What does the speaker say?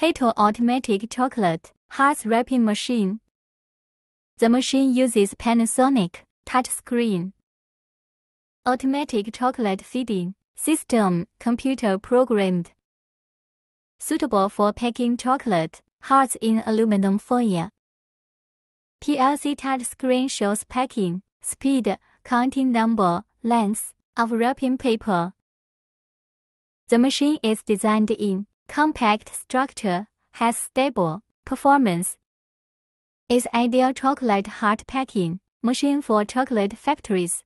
Haitel Automatic Chocolate Hearts Wrapping Machine. The machine uses Panasonic touchscreen. Automatic chocolate feeding system, computer programmed. Suitable for packing chocolate hearts in aluminum foil. PLC touchscreen shows packing, speed, counting number, length of wrapping paper. The machine is designed in compact structure, has stable performance. Is ideal chocolate heart packing machine for chocolate factories.